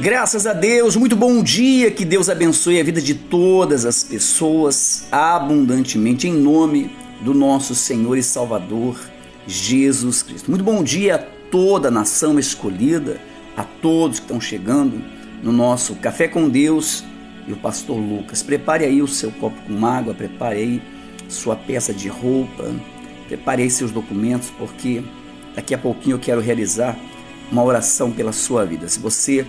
Graças a Deus, muito bom dia, que Deus abençoe a vida de todas as pessoas abundantemente, em nome do nosso Senhor e Salvador Jesus Cristo. Muito bom dia a toda a nação escolhida, a todos que estão chegando no nosso Café com Deus e o Pastor Lucas. Prepare aí o seu copo com água, prepare aí sua peça de roupa, prepare aí seus documentos, porque daqui a pouquinho eu quero realizar uma oração pela sua vida. Se você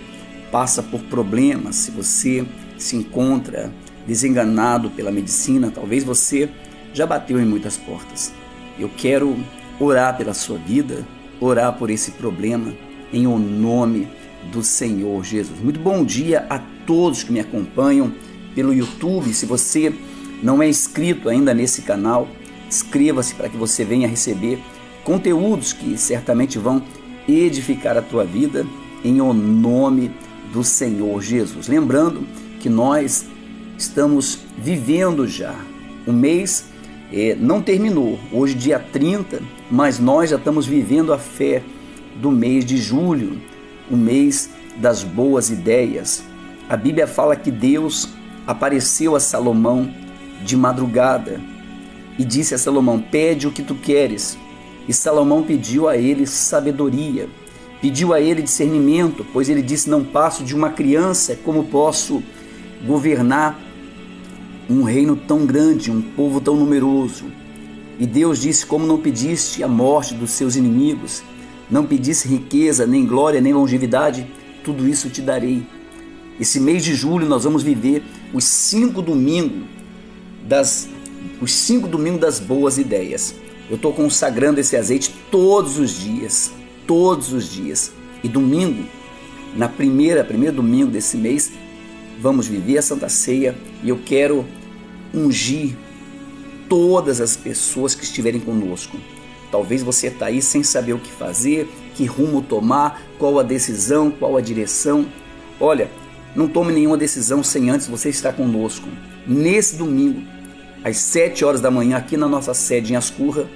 passa por problemas, se você se encontra desenganado pela medicina, talvez você já bateu em muitas portas. Eu quero orar pela sua vida, orar por esse problema em o nome do Senhor Jesus. Muito bom dia a todos que me acompanham pelo YouTube. Se você não é inscrito ainda nesse canal, inscreva-se para que você venha receber conteúdos que certamente vão edificar a tua vida em o nome do Senhor Jesus. Lembrando que nós estamos vivendo já. O mês é, não terminou, hoje, dia 30, mas nós já estamos vivendo a fé do mês de julho, o mês das boas ideias. A Bíblia fala que Deus apareceu a Salomão de madrugada e disse a Salomão: Pede o que tu queres. E Salomão pediu a ele sabedoria. Pediu a ele discernimento, pois ele disse: Não passo de uma criança, como posso governar um reino tão grande, um povo tão numeroso? E Deus disse: Como não pediste a morte dos seus inimigos, não pedisse riqueza, nem glória, nem longevidade, tudo isso te darei. Esse mês de julho nós vamos viver os cinco domingos das os cinco domingos das boas ideias. Eu estou consagrando esse azeite todos os dias todos os dias. E domingo, na primeira, primeiro domingo desse mês, vamos viver a Santa Ceia e eu quero ungir todas as pessoas que estiverem conosco. Talvez você está aí sem saber o que fazer, que rumo tomar, qual a decisão, qual a direção. Olha, não tome nenhuma decisão sem antes você estar conosco. Nesse domingo, às 7 horas da manhã, aqui na nossa sede em Ascurra,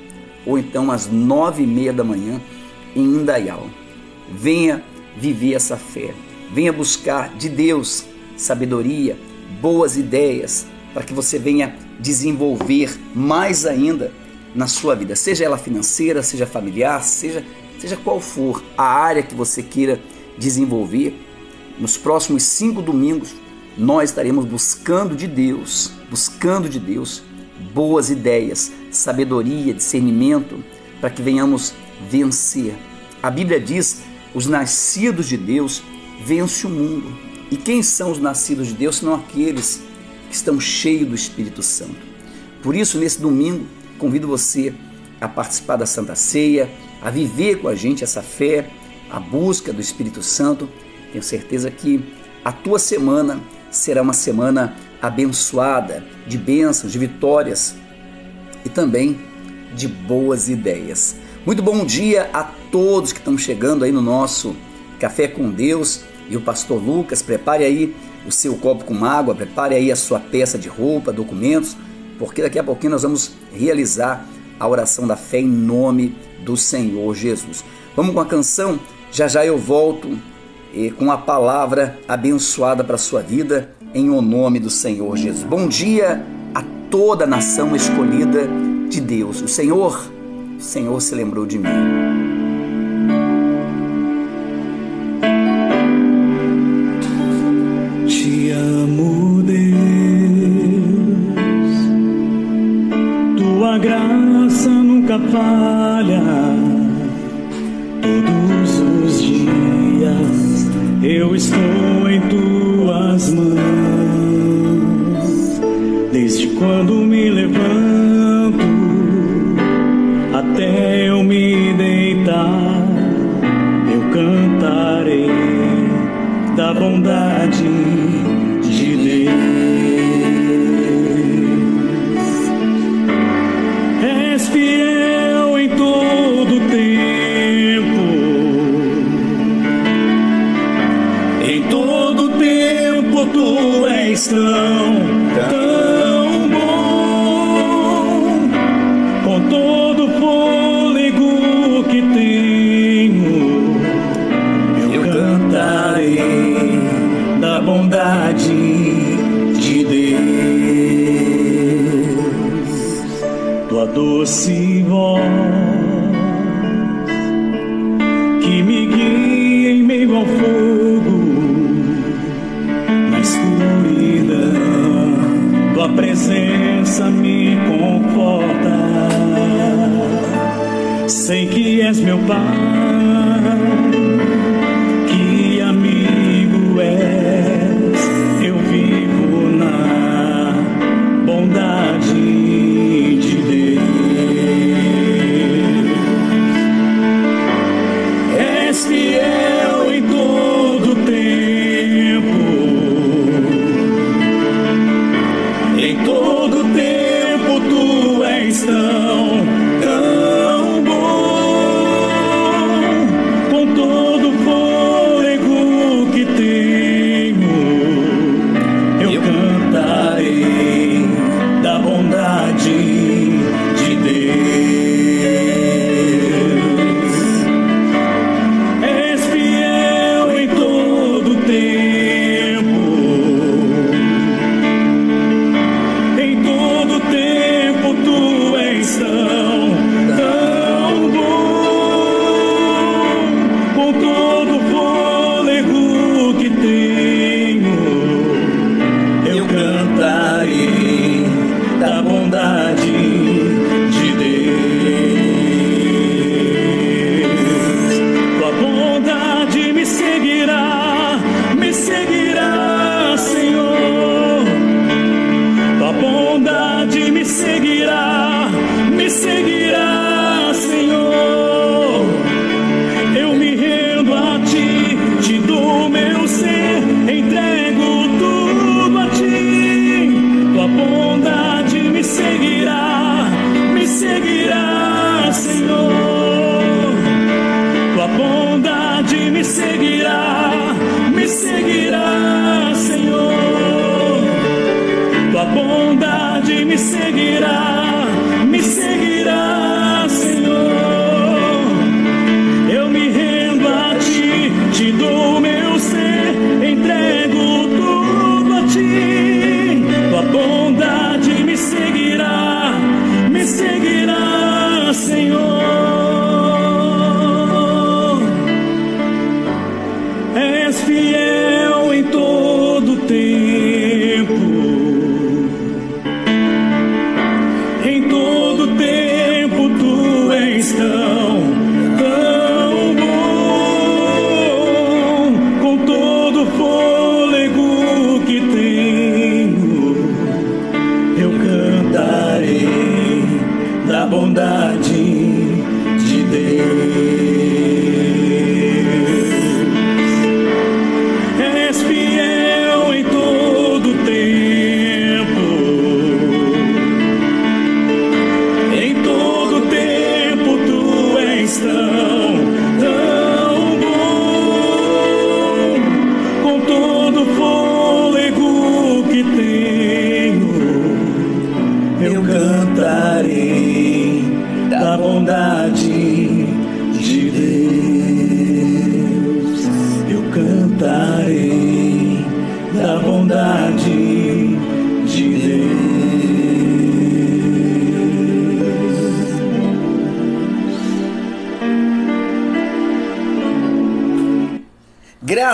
ou então às 9 e meia da manhã, em Indaial. Venha viver essa fé. Venha buscar de Deus sabedoria, boas ideias, para que você venha desenvolver mais ainda na sua vida, seja ela financeira, seja familiar, seja, seja qual for a área que você queira desenvolver. Nos próximos cinco domingos, nós estaremos buscando de Deus, buscando de Deus boas ideias, sabedoria, discernimento, para que venhamos vencer. A Bíblia diz: os nascidos de Deus vencem o mundo. E quem são os nascidos de Deus? São aqueles que estão cheios do Espírito Santo. Por isso, nesse domingo, convido você a participar da Santa Ceia, a viver com a gente essa fé, a busca do Espírito Santo. Tenho certeza que a tua semana será uma semana abençoada, de bênçãos, de vitórias e também de boas ideias. Muito bom dia a todos que estão chegando aí no nosso Café com Deus e o pastor Lucas. Prepare aí o seu copo com água, prepare aí a sua peça de roupa, documentos, porque daqui a pouquinho nós vamos realizar a oração da fé em nome do Senhor Jesus. Vamos com a canção? Já já eu volto eh, com a palavra abençoada para a sua vida em o nome do Senhor Jesus. Bom dia a toda a nação escolhida de Deus. O Senhor Senhor se lembrou de mim. Te doce seguirá, me seguirá, Senhor. Tua bondade me seguirá.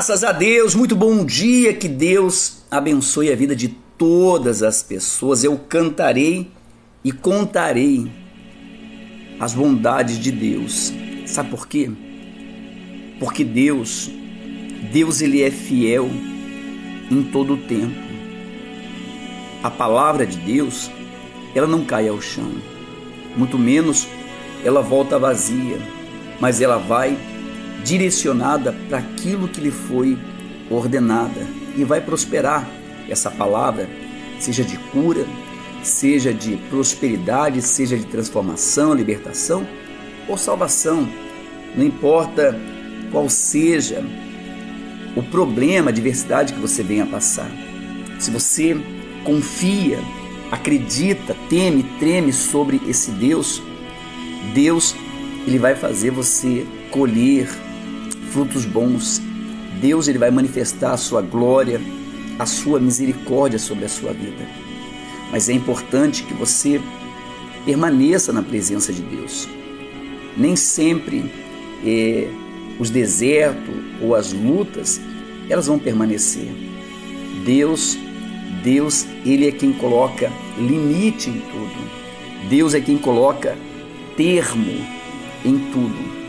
Graças a Deus, muito bom dia, que Deus abençoe a vida de todas as pessoas. Eu cantarei e contarei as bondades de Deus. Sabe por quê? Porque Deus, Deus ele é fiel em todo o tempo. A palavra de Deus, ela não cai ao chão, muito menos ela volta vazia, mas ela vai direcionada para aquilo que lhe foi ordenada e vai prosperar. Essa palavra, seja de cura, seja de prosperidade, seja de transformação, libertação ou salvação, não importa qual seja o problema, a diversidade que você venha passar. Se você confia, acredita, teme, treme sobre esse Deus, Deus ele vai fazer você colher frutos bons. Deus ele vai manifestar a sua glória, a sua misericórdia sobre a sua vida. Mas é importante que você permaneça na presença de Deus. Nem sempre é, os desertos ou as lutas elas vão permanecer. Deus, Deus, ele é quem coloca limite em tudo. Deus é quem coloca termo em tudo.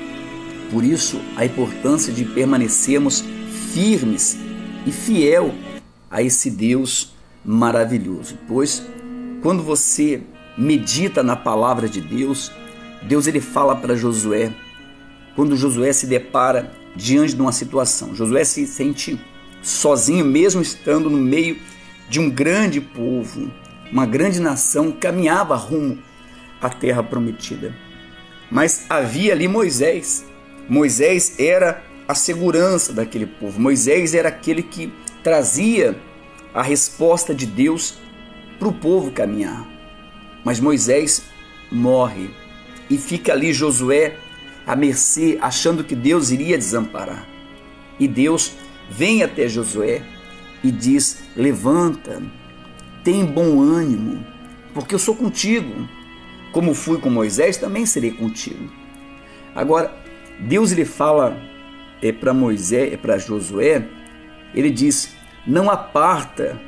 Por isso, a importância de permanecermos firmes e fiel a esse Deus maravilhoso. Pois quando você medita na palavra de Deus, Deus ele fala para Josué, quando Josué se depara diante de uma situação. Josué se sente sozinho, mesmo estando no meio de um grande povo, uma grande nação, caminhava rumo à terra prometida. Mas havia ali Moisés. Moisés era a segurança daquele povo. Moisés era aquele que trazia a resposta de Deus para o povo caminhar. Mas Moisés morre e fica ali Josué à mercê, achando que Deus iria desamparar. E Deus vem até Josué e diz: Levanta, tem bom ânimo, porque eu sou contigo. Como fui com Moisés, também serei contigo. Agora, Deus lhe fala é, para Moisés, é para Josué, ele diz: Não aparta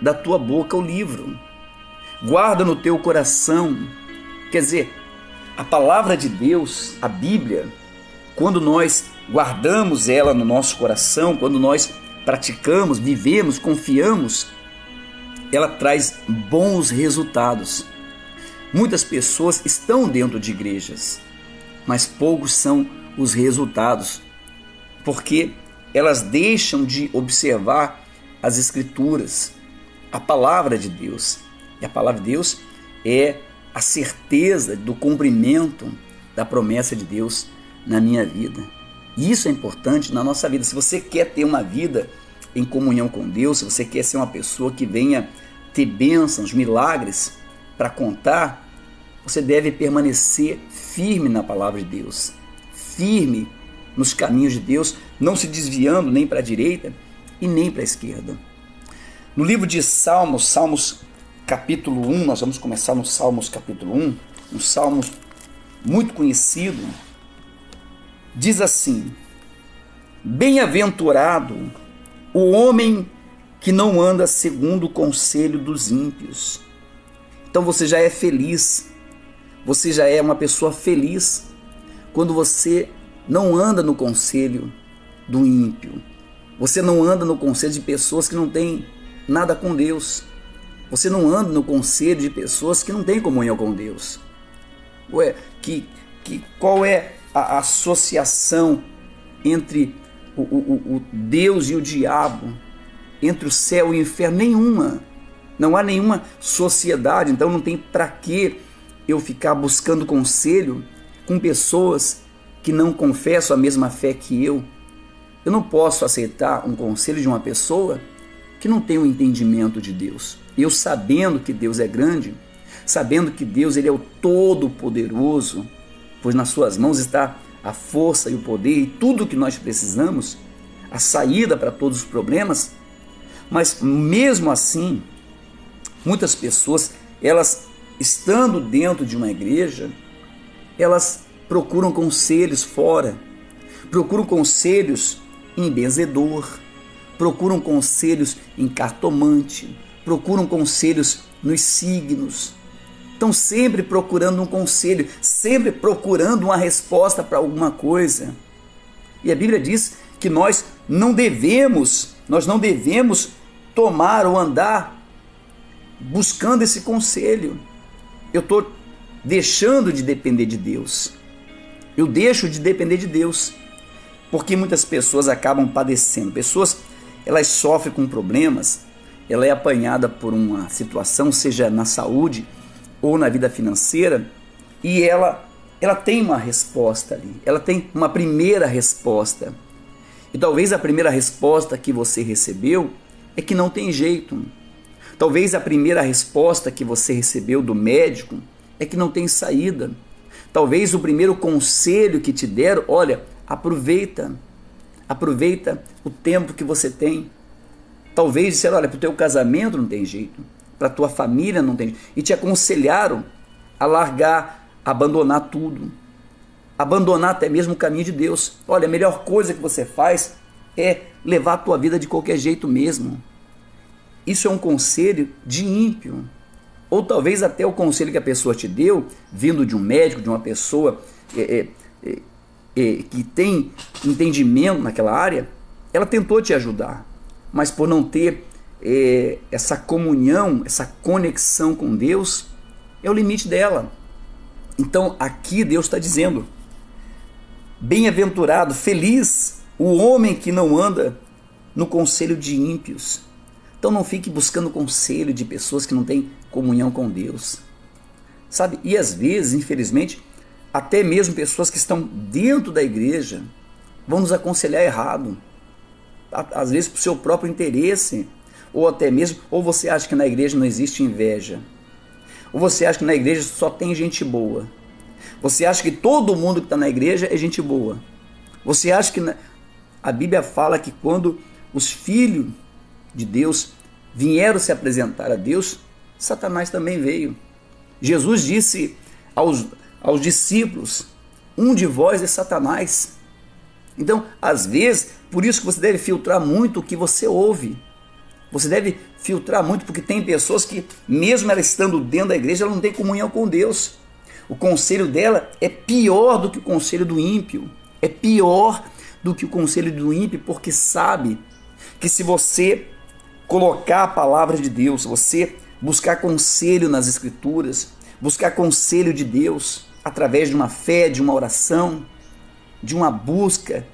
da tua boca o livro, guarda no teu coração. Quer dizer, a palavra de Deus, a Bíblia, quando nós guardamos ela no nosso coração, quando nós praticamos, vivemos, confiamos, ela traz bons resultados. Muitas pessoas estão dentro de igrejas, mas poucos são os resultados, porque elas deixam de observar as Escrituras, a palavra de Deus. E a palavra de Deus é a certeza do cumprimento da promessa de Deus na minha vida. E isso é importante na nossa vida. Se você quer ter uma vida em comunhão com Deus, se você quer ser uma pessoa que venha ter bênçãos, milagres para contar, você deve permanecer firme na palavra de Deus, firme nos caminhos de Deus, não se desviando nem para a direita e nem para a esquerda. No livro de Salmos, Salmos capítulo 1, nós vamos começar no Salmos capítulo 1, um salmo muito conhecido, diz assim: Bem-aventurado o homem que não anda segundo o conselho dos ímpios. Então você já é feliz, você já é uma pessoa feliz quando você não anda no conselho do ímpio. Você não anda no conselho de pessoas que não têm nada com Deus. Você não anda no conselho de pessoas que não têm comunhão com Deus. Ué, que, que, qual é a associação entre o, o, o Deus e o diabo? Entre o céu e o inferno? Nenhuma. Não há nenhuma sociedade, então não tem para que eu ficar buscando conselho com pessoas que não confessam a mesma fé que eu. Eu não posso aceitar um conselho de uma pessoa que não tem o um entendimento de Deus. Eu sabendo que Deus é grande, sabendo que Deus ele é o todo-poderoso, pois nas suas mãos está a força e o poder e tudo o que nós precisamos, a saída para todos os problemas. Mas mesmo assim, muitas pessoas, elas estando dentro de uma igreja, elas procuram conselhos fora, procuram conselhos em benzedor, procuram conselhos em cartomante, procuram conselhos nos signos. Estão sempre procurando um conselho, sempre procurando uma resposta para alguma coisa. E a Bíblia diz que nós não devemos, nós não devemos tomar ou andar buscando esse conselho. Eu estou deixando de depender de Deus. Eu deixo de depender de Deus. Porque muitas pessoas acabam padecendo. Pessoas elas sofrem com problemas, ela é apanhada por uma situação, seja na saúde ou na vida financeira, e ela ela tem uma resposta ali, ela tem uma primeira resposta. E talvez a primeira resposta que você recebeu é que não tem jeito. Talvez a primeira resposta que você recebeu do médico é que não tem saída. Talvez o primeiro conselho que te deram, olha, aproveita, Aproveita o tempo que você tem. Talvez disseram, olha, para o teu casamento não tem jeito, para a tua família não tem jeito. E te aconselharam a largar, a abandonar tudo. Abandonar até mesmo o caminho de Deus. Olha, a melhor coisa que você faz é levar a tua vida de qualquer jeito mesmo. Isso é um conselho de ímpio. Ou talvez até o conselho que a pessoa te deu, vindo de um médico, de uma pessoa é, é, é, que tem entendimento naquela área, ela tentou te ajudar, mas por não ter é, essa comunhão, essa conexão com Deus, é o limite dela. Então aqui Deus está dizendo: bem-aventurado, feliz o homem que não anda no conselho de ímpios. Então não fique buscando conselho de pessoas que não têm comunhão com Deus. Sabe? E às vezes, infelizmente, até mesmo pessoas que estão dentro da igreja vão nos aconselhar errado. Às vezes por seu próprio interesse, ou até mesmo, ou você acha que na igreja não existe inveja, ou você acha que na igreja só tem gente boa. Você acha que todo mundo que está na igreja é gente boa. Você acha que na... a Bíblia fala que quando os filhos de Deus vieram se apresentar a Deus, Satanás também veio. Jesus disse aos, aos discípulos: Um de vós é Satanás. Então, às vezes, por isso que você deve filtrar muito o que você ouve. Você deve filtrar muito, porque tem pessoas que, mesmo ela estando dentro da igreja, ela não tem comunhão com Deus. O conselho dela é pior do que o conselho do ímpio. É pior do que o conselho do ímpio, porque sabe que se você colocar a palavra de Deus, você buscar conselho nas Escrituras, buscar conselho de Deus através de uma fé, de uma oração, de uma busca,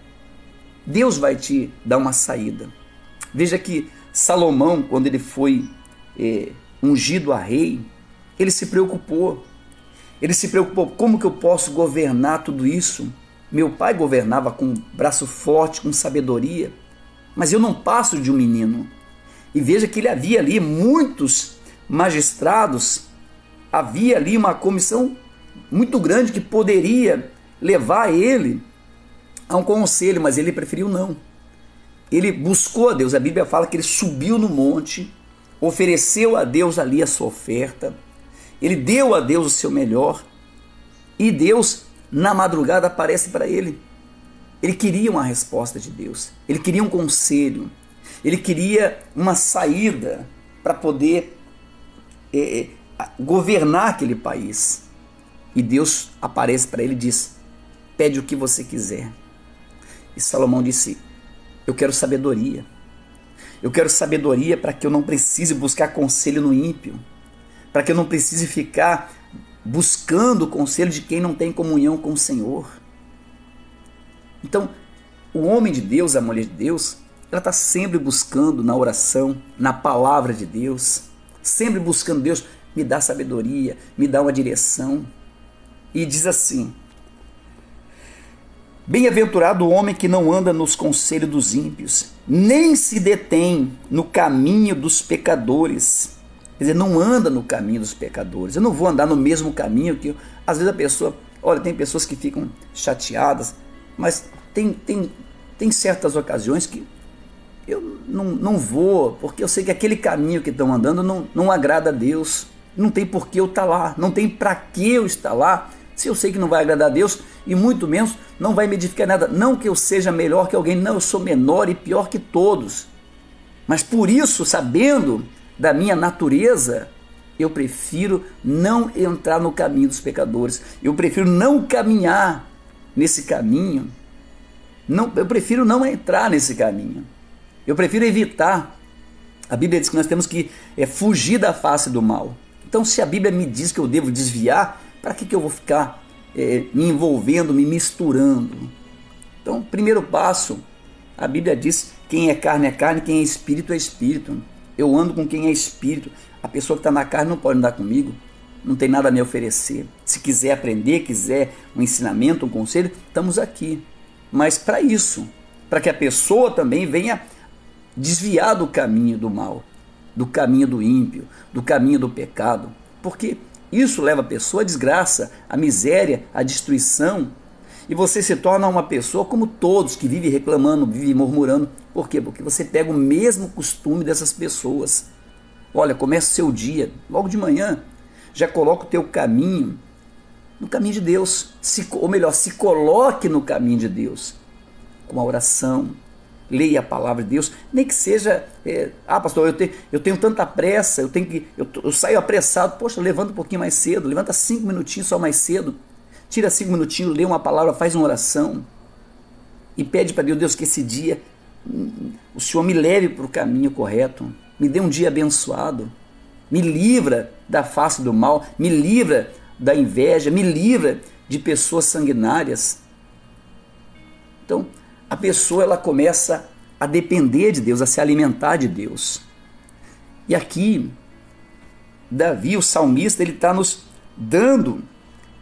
Deus vai te dar uma saída. Veja que Salomão, quando ele foi é, ungido a rei, ele se preocupou. Ele se preocupou: como que eu posso governar tudo isso? Meu pai governava com um braço forte, com sabedoria, mas eu não passo de um menino. E veja que ele havia ali muitos magistrados, havia ali uma comissão muito grande que poderia levar ele a um conselho, mas ele preferiu não. Ele buscou a Deus. A Bíblia fala que ele subiu no monte, ofereceu a Deus ali a sua oferta, ele deu a Deus o seu melhor e Deus, na madrugada, aparece para ele. Ele queria uma resposta de Deus, ele queria um conselho, ele queria uma saída para poder é, governar aquele país. E Deus aparece para ele e diz: Pede o que você quiser. E Salomão disse: Eu quero sabedoria. Eu quero sabedoria para que eu não precise buscar conselho no ímpio, para que eu não precise ficar buscando o conselho de quem não tem comunhão com o Senhor. Então, o homem de Deus, a mulher de Deus, ela está sempre buscando na oração, na palavra de Deus, sempre buscando Deus, me dá sabedoria, me dá uma direção. E diz assim: Bem-aventurado o homem que não anda nos conselhos dos ímpios, nem se detém no caminho dos pecadores. Quer dizer, não anda no caminho dos pecadores. Eu não vou andar no mesmo caminho que. Às vezes a pessoa. Olha, tem pessoas que ficam chateadas, mas tem, tem, tem certas ocasiões que eu não, não vou, porque eu sei que aquele caminho que estão andando não, não agrada a Deus. Não tem por que eu estar tá lá, não tem para que eu estar lá, se eu sei que não vai agradar a Deus e muito menos não vai me edificar nada. Não que eu seja melhor que alguém, não, eu sou menor e pior que todos. Mas por isso, sabendo da minha natureza, eu prefiro não entrar no caminho dos pecadores. Eu prefiro não caminhar nesse caminho. Não, eu prefiro não entrar nesse caminho. Eu prefiro evitar. A Bíblia diz que nós temos que é, fugir da face do mal. Então, se a Bíblia me diz que eu devo desviar, para que, que eu vou ficar é, me envolvendo, me misturando? Então, primeiro passo, a Bíblia diz: quem é carne é carne, quem é espírito é espírito. Eu ando com quem é espírito. A pessoa que está na carne não pode andar comigo, não tem nada a me oferecer. Se quiser aprender, quiser um ensinamento, um conselho, estamos aqui. Mas para isso, para que a pessoa também venha desviar do caminho do mal, do caminho do ímpio, do caminho do pecado, porque isso leva a pessoa à desgraça, à miséria, à destruição. E você se torna uma pessoa como todos que vive reclamando, vive murmurando. Por quê? Porque você pega o mesmo costume dessas pessoas. Olha, começa o seu dia logo de manhã, já coloca o teu caminho no caminho de Deus. Se, ou melhor, se coloque no caminho de Deus. Com a oração, leia a palavra de Deus, nem que seja, é, ah, pastor, eu tenho, eu tenho tanta pressa, eu tenho que, eu, eu saio apressado, poxa, levanta um pouquinho mais cedo, levanta cinco minutinhos só mais cedo, tira cinco minutinhos, lê uma palavra, faz uma oração e pede para Deus, Deus, que esse dia o Senhor me leve para o caminho correto, me dê um dia abençoado, me livra da face do mal, me livra da inveja, me livra de pessoas sanguinárias. Então, a pessoa ela começa a depender de Deus, a se alimentar de Deus. E aqui, Davi, o salmista, ele está nos dando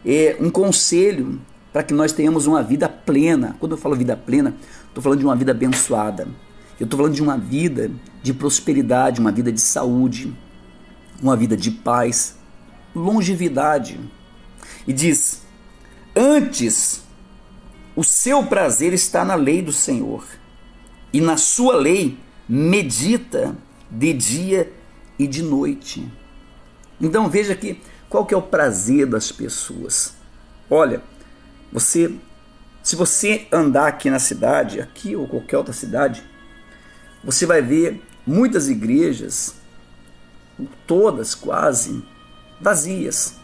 é, um conselho para que nós tenhamos uma vida plena. Quando eu falo vida plena, estou falando de uma vida abençoada. Eu estou falando de uma vida de prosperidade, uma vida de saúde, uma vida de paz, longevidade. E diz: Antes o seu prazer está na lei do Senhor, e na sua lei medita de dia e de noite. Então veja que qual que é o prazer das pessoas. Olha, você se você andar aqui na cidade, aqui ou qualquer outra cidade, você vai ver muitas igrejas, todas quase, vazias.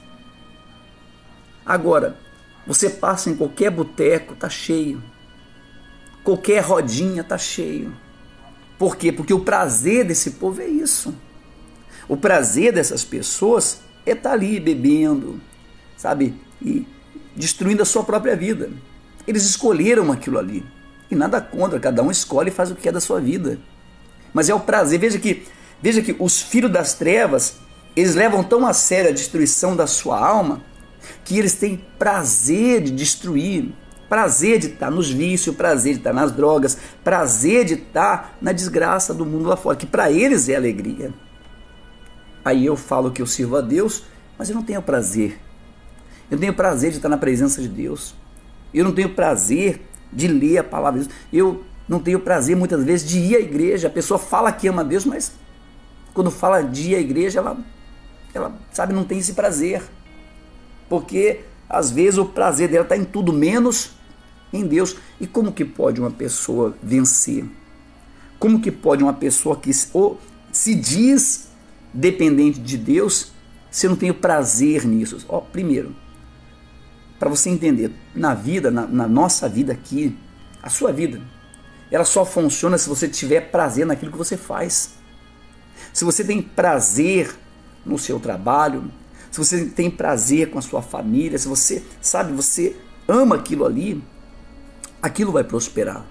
Agora, você passa em qualquer boteco, tá cheio. Qualquer rodinha tá cheio. Por quê? Porque o prazer desse povo é isso. O prazer dessas pessoas é estar tá ali bebendo, sabe? E destruindo a sua própria vida. Eles escolheram aquilo ali. E nada contra, cada um escolhe e faz o que é da sua vida. Mas é o prazer. Veja que, veja que os filhos das trevas, eles levam tão a sério a destruição da sua alma que eles têm prazer de destruir, prazer de estar nos vícios, prazer de estar nas drogas, prazer de estar na desgraça do mundo lá fora, que para eles é alegria. Aí eu falo que eu sirvo a Deus, mas eu não tenho prazer. Eu tenho prazer de estar na presença de Deus. Eu não tenho prazer de ler a palavra de Deus. Eu não tenho prazer muitas vezes de ir à igreja. A pessoa fala que ama Deus, mas quando fala de ir à igreja, ela, ela sabe, não tem esse prazer porque às vezes o prazer dela está em tudo menos em Deus. E como que pode uma pessoa vencer? Como que pode uma pessoa que ou se diz dependente de Deus se não tem prazer nisso? Ó, primeiro, para você entender, na vida, na, na nossa vida aqui, a sua vida, ela só funciona se você tiver prazer naquilo que você faz. Se você tem prazer no seu trabalho, se você tem prazer com a sua família, se você, sabe, você ama aquilo ali, aquilo vai prosperar.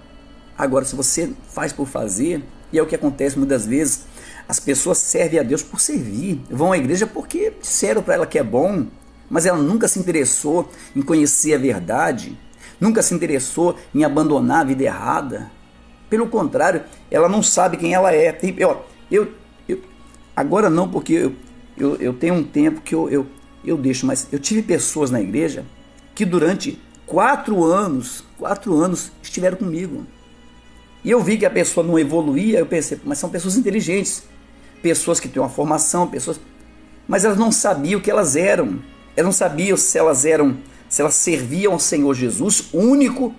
Agora, se você faz por fazer, e é o que acontece muitas vezes, as pessoas servem a Deus por servir, vão à igreja porque disseram para ela que é bom, mas ela nunca se interessou em conhecer a verdade, nunca se interessou em abandonar a vida errada. Pelo contrário, ela não sabe quem ela é. Eu, eu, eu agora não, porque eu, eu, eu tenho um tempo que eu, eu, eu deixo, mas eu tive pessoas na igreja que durante quatro anos, quatro anos estiveram comigo. E eu vi que a pessoa não evoluía, eu pensei, mas são pessoas inteligentes, pessoas que têm uma formação, pessoas. Mas elas não sabiam o que elas eram. Elas não sabiam se elas eram, se elas serviam ao Senhor Jesus único,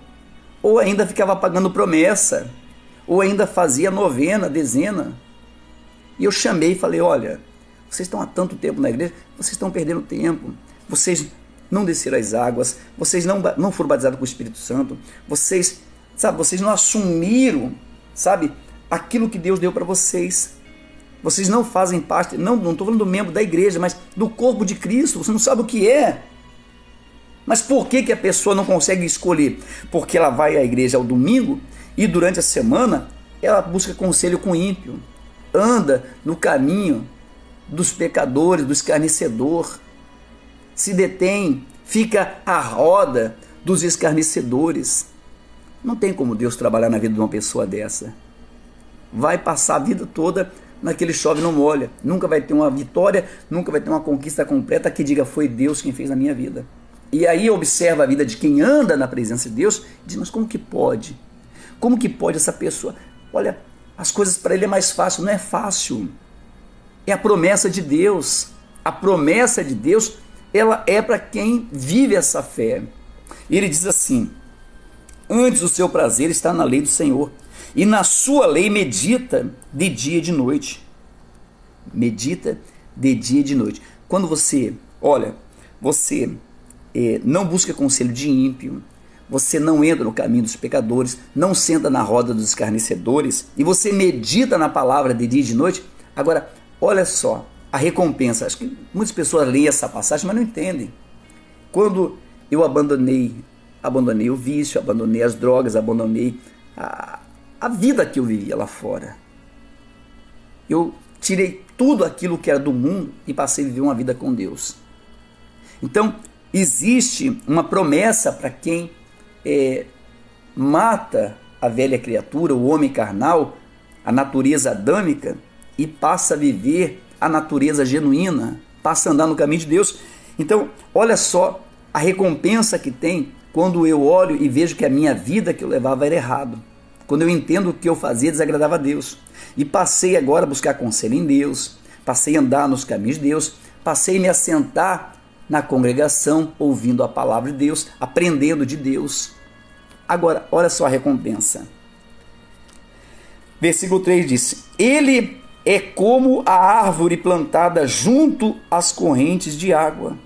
ou ainda ficava pagando promessa, ou ainda fazia novena, dezena. E eu chamei e falei: olha, vocês estão há tanto tempo na igreja, vocês estão perdendo tempo. Vocês não desceram as águas, vocês não, não foram batizados com o Espírito Santo, vocês, sabe, vocês não assumiram, sabe, aquilo que Deus deu para vocês. Vocês não fazem parte, não estou falando do membro da igreja, mas do corpo de Cristo, você não sabe o que é. Mas por que, que a pessoa não consegue escolher? Porque ela vai à igreja ao domingo e durante a semana ela busca conselho com ímpio, anda no caminho dos pecadores, do escarnecedor. Se detém, fica à roda dos escarnecedores. Não tem como Deus trabalhar na vida de uma pessoa dessa. Vai passar a vida toda naquele chove não molha. Nunca vai ter uma vitória, nunca vai ter uma conquista completa que diga foi Deus quem fez na minha vida. E aí observa a vida de quem anda na presença de Deus e diz, mas como que pode? Como que pode essa pessoa? Olha, as coisas para ele é mais fácil, não é fácil. É a promessa de Deus. A promessa de Deus, ela é para quem vive essa fé. Ele diz assim: Antes o seu prazer está na lei do Senhor, e na sua lei medita de dia e de noite. Medita de dia e de noite. Quando você, olha, você é, não busca conselho de ímpio, você não entra no caminho dos pecadores, não senta na roda dos escarnecedores, e você medita na palavra de dia e de noite. Agora, olha só, a recompensa. Acho que muitas pessoas leem essa passagem, mas não entendem. Quando eu abandonei, abandonei o vício, abandonei as drogas, abandonei a, a vida que eu vivia lá fora. Eu tirei tudo aquilo que era do mundo e passei a viver uma vida com Deus. Então, existe uma promessa para quem é, mata a velha criatura, o homem carnal, a natureza adâmica, e passa a viver a natureza genuína, passa a andar no caminho de Deus. Então, olha só a recompensa que tem quando eu olho e vejo que a minha vida que eu levava era errado. Quando eu entendo o que eu fazia desagradava a Deus. E passei agora a buscar conselho em Deus, passei a andar nos caminhos de Deus, passei a me assentar na congregação, ouvindo a palavra de Deus, aprendendo de Deus. Agora, olha só a recompensa. Versículo 3 diz: Ele é como a árvore plantada junto às correntes de água,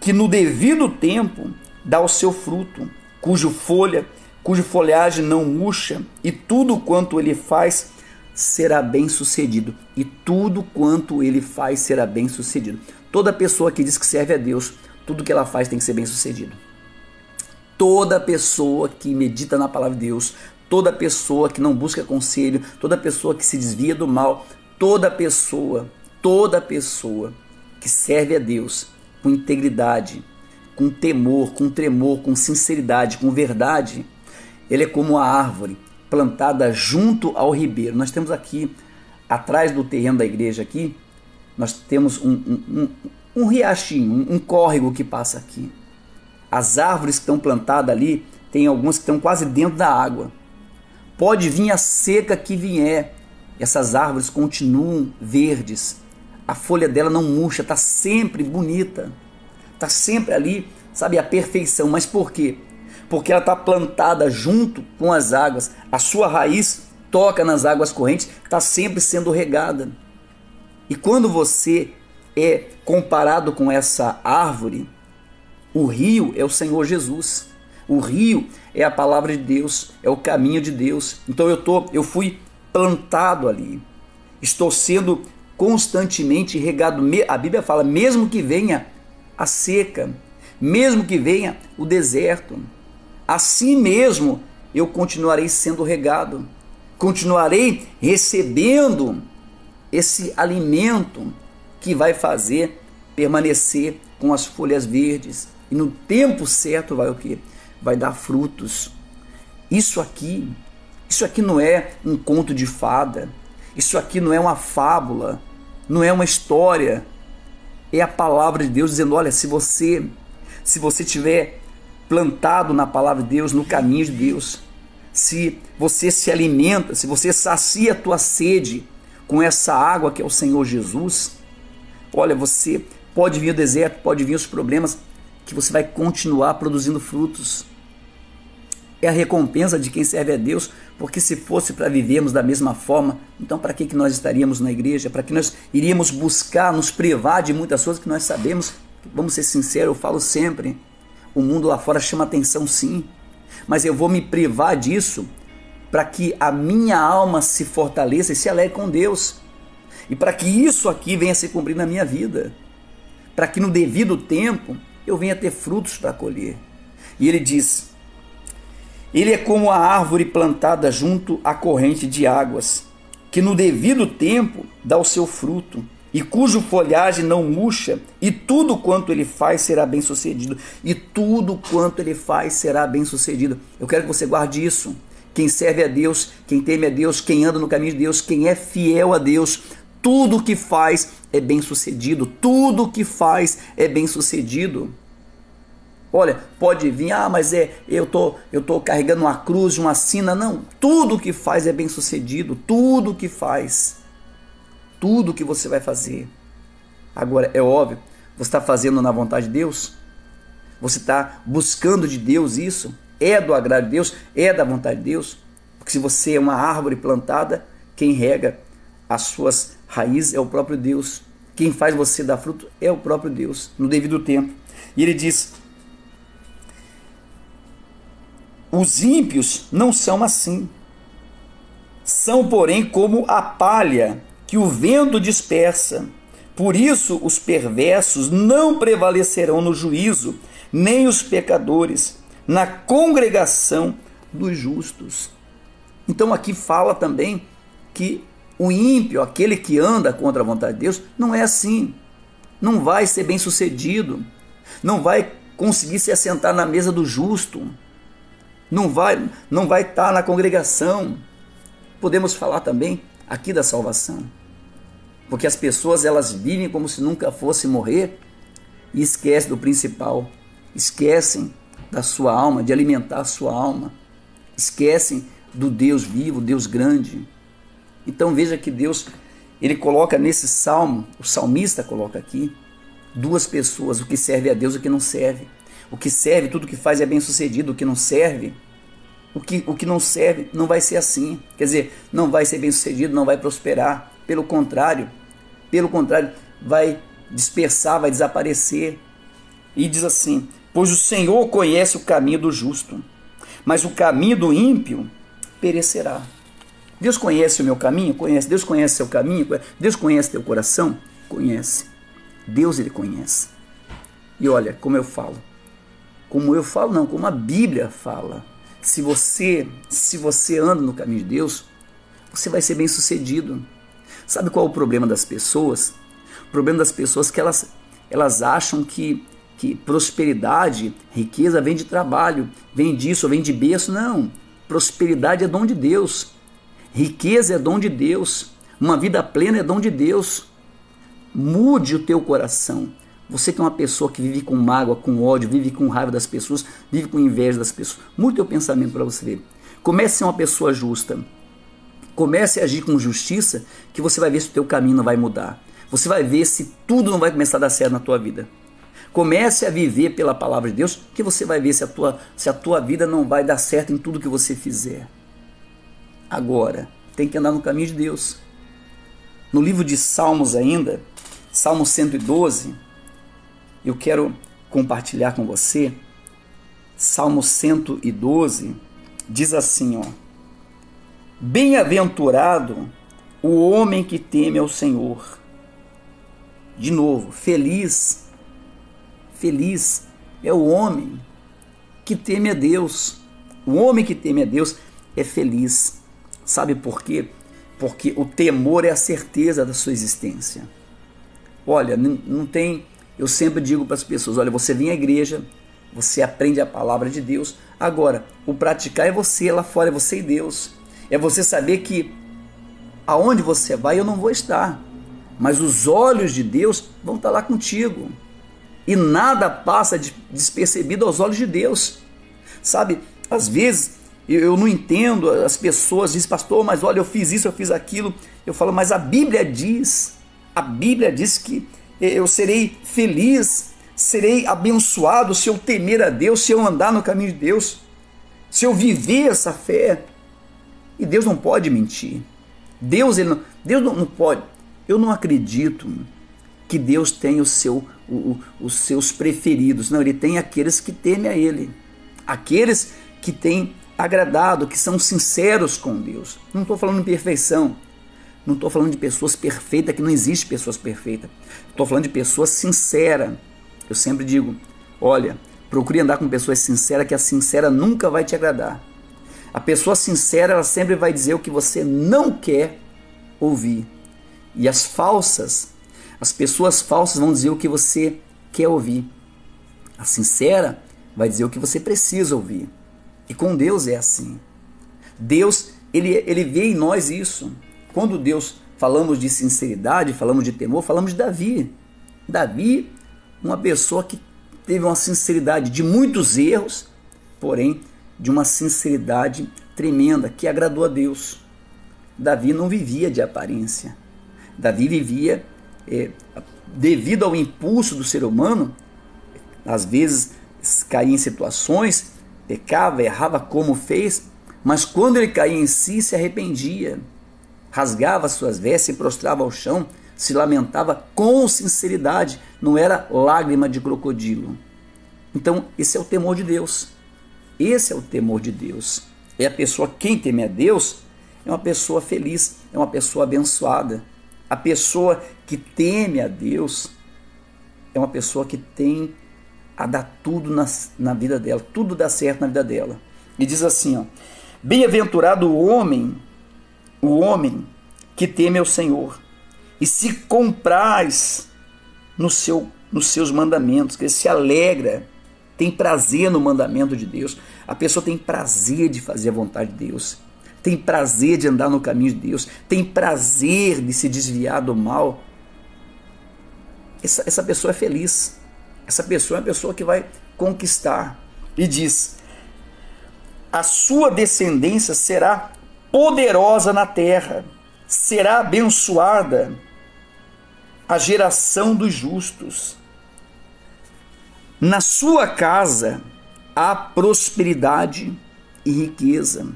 que no devido tempo dá o seu fruto, cujo folha, cuja folhagem não murcha, e tudo quanto ele faz será bem sucedido. E tudo quanto ele faz será bem sucedido. Toda pessoa que diz que serve a Deus, tudo que ela faz tem que ser bem sucedido. Toda pessoa que medita na palavra de Deus, toda pessoa que não busca conselho, toda pessoa que se desvia do mal, toda pessoa, toda pessoa que serve a Deus com integridade, com temor, com tremor, com sinceridade, com verdade, ele é como a árvore plantada junto ao ribeiro. Nós temos aqui, atrás do terreno da igreja aqui, nós temos um, um, um, um riachinho, um, um córrego que passa aqui. As árvores que estão plantadas ali, tem algumas que estão quase dentro da água. Pode vir a seca que vier, essas árvores continuam verdes. A folha dela não murcha, está sempre bonita. Está sempre ali, sabe, a perfeição. Mas por quê? Porque ela está plantada junto com as águas. A sua raiz toca nas águas correntes, está sempre sendo regada. E quando você é comparado com essa árvore, o rio é o Senhor Jesus. O rio é a palavra de Deus, é o caminho de Deus. Então eu tô, eu fui plantado ali. Estou sendo constantemente regado. A Bíblia fala, mesmo que venha a seca, mesmo que venha o deserto, assim mesmo eu continuarei sendo regado, continuarei recebendo esse alimento que vai fazer permanecer com as folhas verdes e no tempo certo vai o que? Vai dar frutos. Isso aqui isso aqui não é um conto de fada. Isso aqui não é uma fábula. Não é uma história. É a palavra de Deus dizendo: olha, se você se você tiver plantado na palavra de Deus, no caminho de Deus, se você se alimenta, se você sacia a tua sede com essa água que é o Senhor Jesus, olha, você pode vir o deserto, pode vir os problemas, que você vai continuar produzindo frutos é a recompensa de quem serve a Deus, porque se fosse para vivermos da mesma forma, então para que, que nós estaríamos na igreja? Para que nós iríamos buscar nos privar de muitas coisas que nós sabemos? Vamos ser sinceros, eu falo sempre, o mundo lá fora chama atenção sim, mas eu vou me privar disso para que a minha alma se fortaleça e se alegre com Deus. E para que isso aqui venha se cumprir na minha vida. Para que no devido tempo eu venha ter frutos para colher. E ele diz: ele é como a árvore plantada junto à corrente de águas, que no devido tempo dá o seu fruto, e cujo folhagem não murcha, e tudo quanto ele faz será bem sucedido. E tudo quanto ele faz será bem sucedido. Eu quero que você guarde isso. Quem serve a Deus, quem teme a Deus, quem anda no caminho de Deus, quem é fiel a Deus, tudo que faz é bem sucedido. Tudo que faz é bem sucedido. Olha, pode vir, ah, mas é, eu tô, eu tô carregando uma cruz, uma sina. Não, tudo que faz é bem sucedido, tudo que faz, tudo que você vai fazer Agora, é óbvio, você está fazendo na vontade de Deus? Você está buscando de Deus isso? É do agrado de Deus? É da vontade de Deus? Porque se você é uma árvore plantada, quem rega as suas raízes é o próprio Deus. Quem faz você dar fruto é o próprio Deus, no devido tempo. E ele diz: Os ímpios não são assim. São, porém, como a palha que o vento dispersa. Por isso, os perversos não prevalecerão no juízo, nem os pecadores na congregação dos justos. Então, aqui fala também que o ímpio, aquele que anda contra a vontade de Deus, não é assim. Não vai ser bem sucedido. Não vai conseguir se assentar na mesa do justo. Não vai, não vai estar na congregação. Podemos falar também aqui da salvação. Porque as pessoas elas vivem como se nunca fosse morrer e esquecem do principal. Esquecem da sua alma, de alimentar a sua alma. Esquecem do Deus vivo, Deus grande. Então veja que Deus, ele coloca nesse salmo, o salmista coloca aqui, duas pessoas, o que serve a Deus e o que não serve. O que serve, tudo que faz é bem sucedido, o que não serve, o que, o que não serve não vai ser assim. Quer dizer, não vai ser bem sucedido, não vai prosperar. Pelo contrário, pelo contrário, vai dispersar, vai desaparecer. E diz assim: Pois o Senhor conhece o caminho do justo, mas o caminho do ímpio perecerá. Deus conhece o meu caminho? Conhece. Deus conhece seu caminho? Deus conhece teu coração? Conhece. Deus ele conhece. E olha, como eu falo. Como eu falo, não, como a Bíblia fala. Se você, se você anda no caminho de Deus, você vai ser bem sucedido. Sabe qual é o problema das pessoas? O problema das pessoas é que elas, elas acham que, que prosperidade, riqueza vem de trabalho, vem disso, vem de berço. Não. Prosperidade é dom de Deus. Riqueza é dom de Deus. Uma vida plena é dom de Deus. Mude o teu coração. Você que é uma pessoa que vive com mágoa, com ódio, vive com raiva das pessoas, vive com inveja das pessoas, mude o pensamento para você ver. Comece a ser uma pessoa justa. Comece a agir com justiça, que você vai ver se o teu caminho não vai mudar. Você vai ver se tudo não vai começar a dar certo na tua vida. Comece a viver pela palavra de Deus, que você vai ver se a tua, se a tua vida não vai dar certo em tudo que você fizer. Agora, tem que andar no caminho de Deus. No livro de Salmos ainda, Salmo 112, eu quero compartilhar com você. Salmo 112 diz assim, ó: Bem-aventurado o homem que teme ao Senhor. De novo, feliz, feliz é o homem que teme a Deus. O homem que teme a Deus é feliz. Sabe por quê? Porque o temor é a certeza da sua existência. Olha, não tem eu sempre digo para as pessoas: olha, você vem à igreja, você aprende a palavra de Deus. Agora, o praticar é você lá fora, é você e Deus. É você saber que aonde você vai eu não vou estar, mas os olhos de Deus vão estar lá contigo. E nada passa despercebido aos olhos de Deus. Sabe, às vezes eu não entendo, as pessoas dizem, pastor, mas olha, eu fiz isso, eu fiz aquilo. Eu falo, mas a Bíblia diz, a Bíblia diz que eu serei feliz, serei abençoado se eu temer a Deus, se eu andar no caminho de Deus, se eu viver essa fé. E Deus não pode mentir. Deus, ele não, Deus não, não pode. Eu não acredito que Deus tem o seu, o, os seus preferidos. Não, ele tem aqueles que temem a Ele. Aqueles que têm agradado, que são sinceros com Deus. Não estou falando em perfeição. Não estou falando de pessoas perfeitas, que não existe pessoas perfeitas. Estou falando de pessoas sinceras. Eu sempre digo: olha, procure andar com pessoas sinceras, que a sincera nunca vai te agradar. A pessoa sincera, ela sempre vai dizer o que você não quer ouvir. E as falsas, as pessoas falsas vão dizer o que você quer ouvir. A sincera vai dizer o que você precisa ouvir. E com Deus é assim. Deus, ele, ele vê em nós isso. Quando Deus falamos de sinceridade, falamos de temor, falamos de Davi. Davi, uma pessoa que teve uma sinceridade de muitos erros, porém de uma sinceridade tremenda que agradou a Deus. Davi não vivia de aparência. Davi vivia é, devido ao impulso do ser humano, às vezes caía em situações, pecava, errava como fez, mas quando ele caía em si, se arrependia, rasgava suas vestes, se prostrava ao chão, se lamentava com sinceridade, não era lágrima de crocodilo. Então, esse é o temor de Deus. Esse é o temor de Deus. É a pessoa, quem teme a Deus, é uma pessoa feliz, é uma pessoa abençoada. A pessoa que teme a Deus é uma pessoa que tem a dar tudo na, na vida dela, tudo dá certo na vida dela. E diz assim, ó: Bem-aventurado o homem, o homem que teme ao Senhor e se compraz no seu, nos seus mandamentos, que se alegra, tem prazer no mandamento de Deus. A pessoa tem prazer de fazer a vontade de Deus, tem prazer de andar no caminho de Deus, tem prazer de se desviar do mal. Essa, essa pessoa é feliz. Essa pessoa é uma pessoa que vai conquistar. E diz: a sua descendência será poderosa na terra, será abençoada a geração dos justos. Na sua casa há prosperidade e riqueza.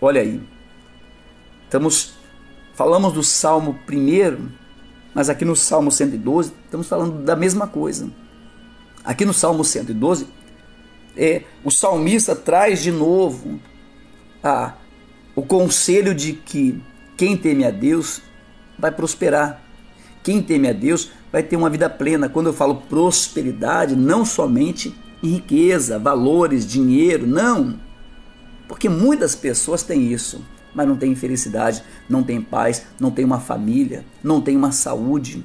Olha aí. Estamos falamos do Salmo primeiro, mas aqui no Salmo 112 estamos falando da mesma coisa. Aqui no Salmo 112, é, o salmista traz de novo a, o conselho de que quem teme a Deus vai prosperar. Quem teme a Deus vai ter uma vida plena. Quando eu falo prosperidade, não somente em riqueza, valores, dinheiro, não. Porque muitas pessoas têm isso, mas não têm felicidade, não têm paz, não têm uma família, não têm uma saúde.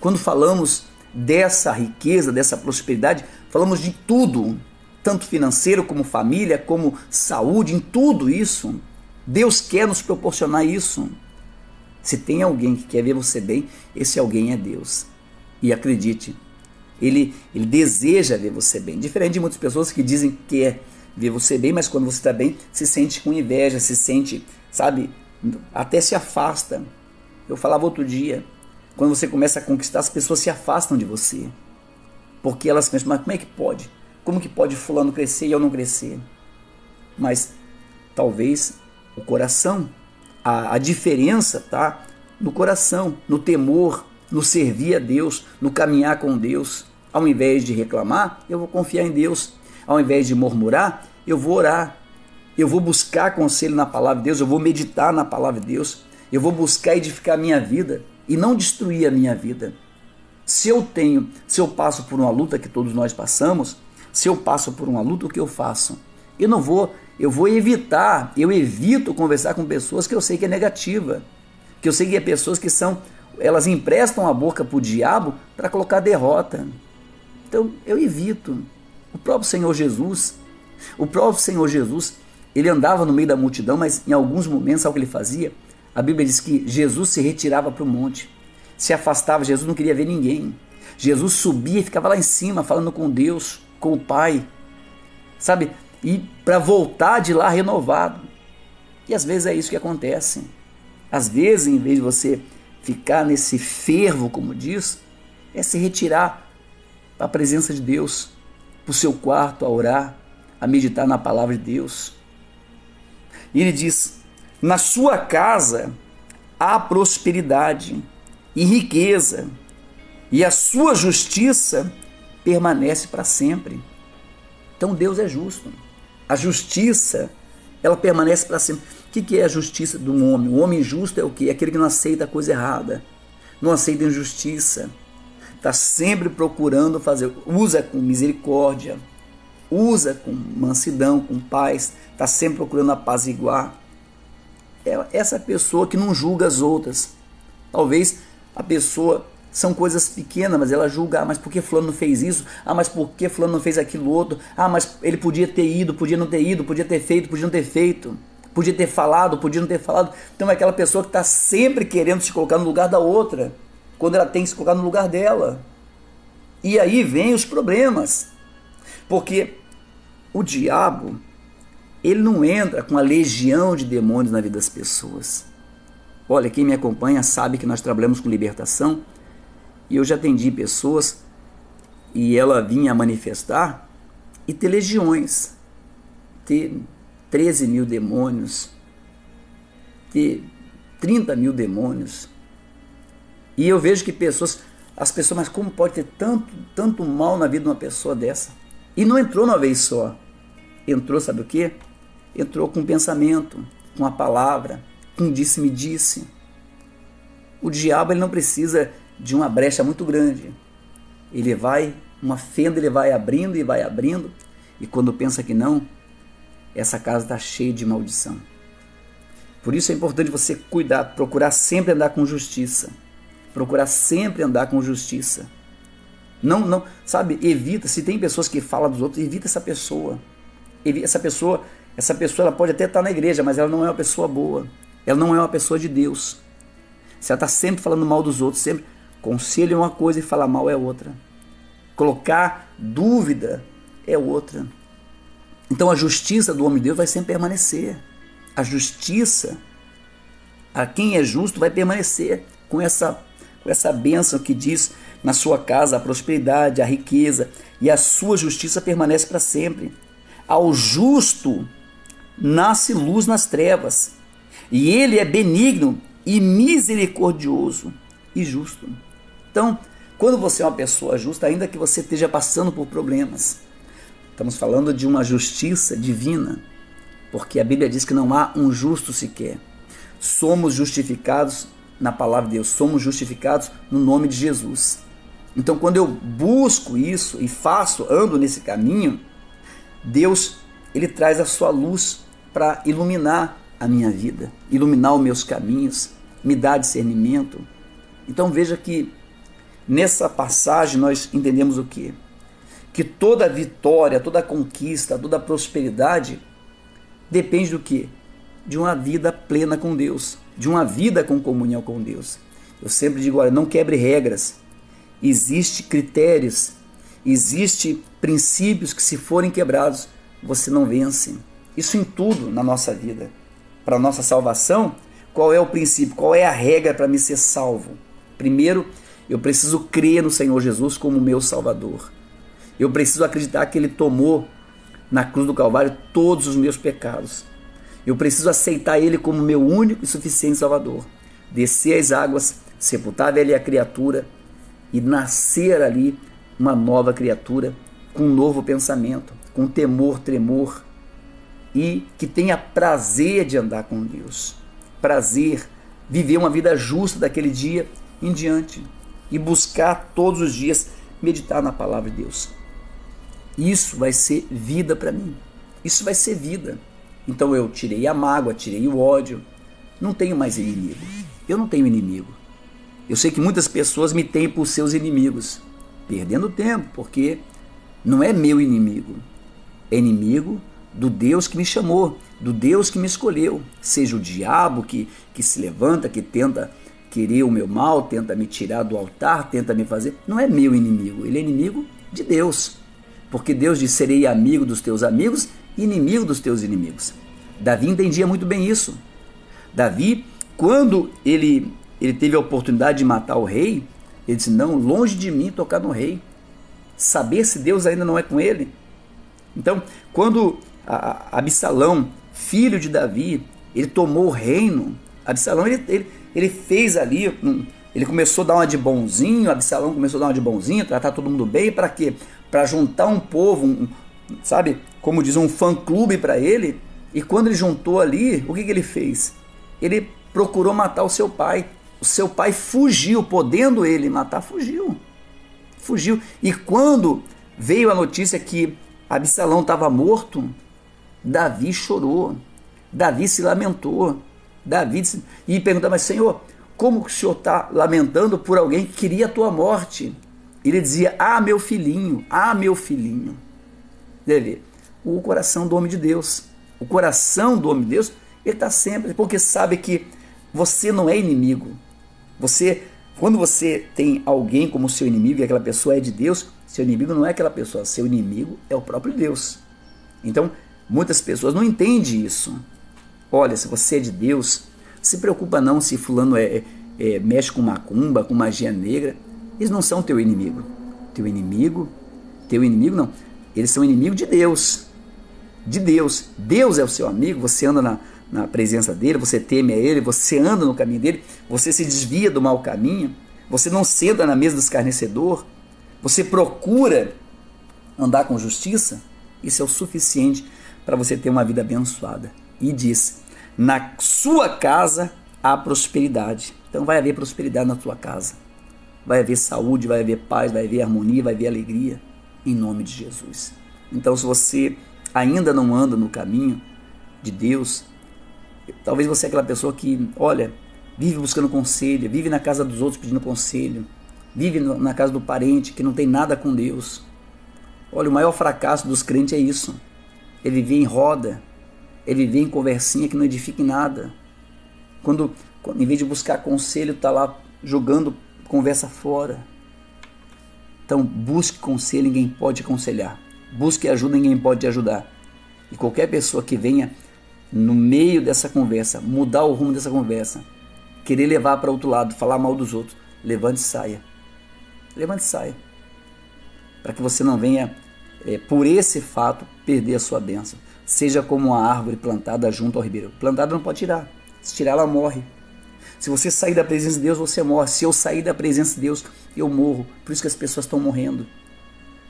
Quando falamos dessa riqueza, dessa prosperidade, falamos de tudo, tanto financeiro como família, como saúde, em tudo isso. Deus quer nos proporcionar isso. Se tem alguém que quer ver você bem, esse alguém é Deus. E acredite, ele, ele deseja ver você bem. Diferente de muitas pessoas que dizem que quer ver você bem, mas quando você está bem, se sente com inveja, se sente, sabe, até se afasta. Eu falava outro dia, quando você começa a conquistar, as pessoas se afastam de você. Porque elas pensam, mas como é que pode? Como que pode fulano crescer e eu não crescer? Mas talvez o coração, a, a diferença tá no coração, no temor, no servir a Deus, no caminhar com Deus. Ao invés de reclamar, eu vou confiar em Deus. Ao invés de murmurar, eu vou orar. Eu vou buscar conselho na palavra de Deus, eu vou meditar na palavra de Deus. Eu vou buscar edificar a minha vida e não destruir a minha vida. Se eu tenho, se eu passo por uma luta que todos nós passamos, se eu passo por uma luta, o que eu faço? Eu não vou, eu vou evitar, eu evito conversar com pessoas que eu sei que é negativa, que eu sei que é pessoas que são, elas emprestam a boca para o diabo para colocar derrota. Então eu evito. O próprio Senhor Jesus, o próprio Senhor Jesus, ele andava no meio da multidão, mas em alguns momentos, sabe o que ele fazia? A Bíblia diz que Jesus se retirava para o monte, se afastava, Jesus não queria ver ninguém. Jesus subia e ficava lá em cima falando com Deus, com o Pai, sabe? E para voltar de lá renovado. E às vezes é isso que acontece. Às vezes, em vez de você ficar nesse fervo, como diz, é se retirar para a presença de Deus, para o seu quarto a orar, a meditar na palavra de Deus. E ele diz: na sua casa há prosperidade e riqueza, e a sua justiça permanece para sempre. Então Deus é justo. A justiça, ela permanece para sempre. O que é a justiça um homem? O homem justo é o que? É aquele que não aceita a coisa errada, não aceita injustiça, está sempre procurando fazer, usa com misericórdia, usa com mansidão, com paz, está sempre procurando apaziguar é essa pessoa que não julga as outras. Talvez a pessoa são coisas pequenas, mas ela julga, ah, mas por que fulano não fez isso? Ah, mas por que fulano não fez aquilo outro? Ah, mas ele podia ter ido, podia não ter ido, podia ter feito, podia não ter feito. Podia ter falado, podia não ter falado. Então é aquela pessoa que está sempre querendo se colocar no lugar da outra, quando ela tem que se colocar no lugar dela. E aí vem os problemas. Porque o diabo, ele não entra com a legião de demônios na vida das pessoas. Olha, quem me acompanha sabe que nós trabalhamos com libertação E eu já atendi pessoas e ela vinha manifestar e ter legiões, ter 13 mil demônios, ter 30 mil demônios. E eu vejo que pessoas, as pessoas, mas como pode ter tanto, tanto mal na vida de uma pessoa dessa? E não entrou uma vez só. Entrou, sabe o que? Entrou com pensamento, com a palavra, com disse-me disse. O diabo ele não precisa de uma brecha muito grande. Ele vai, uma fenda ele vai abrindo e vai abrindo, e quando pensa que não, essa casa está cheia de maldição. Por isso é importante você cuidar, procurar sempre andar com justiça. Procurar sempre andar com justiça. Não, não, sabe, evita, se tem pessoas que falam dos outros, evita essa pessoa. Essa pessoa, essa pessoa ela pode até estar na igreja, mas ela não é uma pessoa boa. Ela não é uma pessoa de Deus. Se ela está sempre falando mal dos outros, sempre conselho é uma coisa e falar mal é outra. Colocar dúvida é outra. Então a justiça do homem de Deus vai sempre permanecer. A justiça a quem é justo vai permanecer com essa com essa bênção que diz na sua casa a prosperidade, a riqueza e a sua justiça permanece para sempre. Ao justo nasce luz nas trevas, e ele é benigno e misericordioso e justo. Então, quando você é uma pessoa justa, ainda que você esteja passando por problemas, estamos falando de uma justiça divina, porque a Bíblia diz que não há um justo sequer. Somos justificados na palavra de Deus, somos justificados no nome de Jesus. Então, quando eu busco isso e faço, ando nesse caminho, Deus ele traz a sua luz para iluminar a minha vida, iluminar os meus caminhos, me dá discernimento. Então veja que nessa passagem nós entendemos o que? Que toda vitória, toda conquista, toda prosperidade depende do que? De uma vida plena com Deus, de uma vida com comunhão com Deus. Eu sempre digo, olha, não quebre regras. Existem critérios, existem princípios que se forem quebrados, você não vence. Isso em tudo na nossa vida. Para nossa salvação, qual é o princípio? Qual é a regra para me ser salvo? Primeiro, eu preciso crer no Senhor Jesus como meu Salvador. Eu preciso acreditar que Ele tomou na cruz do Calvário todos os meus pecados. Eu preciso aceitar Ele como meu único e suficiente Salvador. Descer as águas, sepultar a velha criatura e nascer ali uma nova criatura com um novo pensamento, com temor, tremor e que tenha prazer de andar com Deus prazer, viver uma vida justa daquele dia em diante e buscar todos os dias meditar na palavra de Deus. Isso vai ser vida para mim. Isso vai ser vida. Então eu tirei a mágoa, tirei o ódio. Não tenho mais inimigo. Eu não tenho inimigo. Eu sei que muitas pessoas me têm por seus inimigos, perdendo tempo, porque não é meu inimigo. É inimigo do Deus que me chamou, do Deus que me escolheu, seja o diabo que, que se levanta, que tenta querer o meu mal, tenta me tirar do altar, tenta me fazer. Não é meu inimigo, ele é inimigo de Deus. Porque Deus disse: serei amigo dos teus amigos inimigo dos teus inimigos. Davi entendia muito bem isso. Davi, quando ele, ele teve a oportunidade de matar o rei, ele disse: Não, longe de mim tocar no rei. Saber se Deus ainda não é com ele. Então, quando Absalão, filho de Davi, ele tomou o reino. Absalão, ele, ele, ele fez ali, ele começou a dar uma de bonzinho, Absalão começou a dar uma de bonzinho, tratar todo mundo bem, para quê? Para juntar um povo, um, sabe, como diz, um fã-clube para ele. E quando ele juntou ali, o que, que ele fez? Ele procurou matar o seu pai. O seu pai fugiu, podendo ele matar, fugiu. Fugiu. E quando veio a notícia que Absalão estava morto, Davi chorou, Davi se lamentou, Davi e perguntou, mas Senhor, como o Senhor está lamentando por alguém que queria a tua morte? Ele dizia, ah, meu filhinho, ah, meu filhinho. Deve o coração do homem de Deus. O coração do homem de Deus, ele está sempre, porque sabe que você não é inimigo. Você, quando você tem alguém como seu inimigo e aquela pessoa é de Deus, seu inimigo não é aquela pessoa, seu inimigo é o próprio Deus. Então, Muitas pessoas não entendem isso. Olha, se você é de Deus, se preocupa não se fulano é, é, mexe com macumba, com magia negra. Eles não são teu inimigo. Teu inimigo, teu inimigo não. Eles são inimigo de Deus. De Deus. Deus é o seu amigo, você anda na, na presença dele, você teme a ele, você anda no caminho dele, você se desvia do mau caminho, você não senta na mesa do escarnecedor, você procura andar com justiça, isso é o suficiente para você ter uma vida abençoada. E diz: na sua casa há prosperidade. Então vai haver prosperidade na tua casa. Vai haver saúde, vai haver paz, vai haver harmonia, vai haver alegria, em nome de Jesus. Então, se você ainda não anda no caminho de Deus, Talvez você é aquela pessoa que, olha, vive buscando conselho, vive na casa dos outros pedindo conselho, vive na casa do parente que não tem nada com Deus. Olha, o maior fracasso dos crentes é isso. É viver em roda, é viver em conversinha que não edifica nada. Quando, em vez de buscar conselho, está lá jogando conversa fora. Então, busque conselho, ninguém pode aconselhar. Busque ajuda, ninguém pode ajudar. E qualquer pessoa que venha no meio dessa conversa, mudar o rumo dessa conversa, querer levar para outro lado, falar mal dos outros, levante e saia. Levante e saia. Para que você não venha, é, por esse fato, perder a sua bênção. Seja como uma árvore plantada junto ao ribeiro. Plantada não pode tirar. Se tirar, ela morre. Se você sair da presença de Deus, você morre. Se eu sair da presença de Deus, eu morro. Por isso que as pessoas estão morrendo.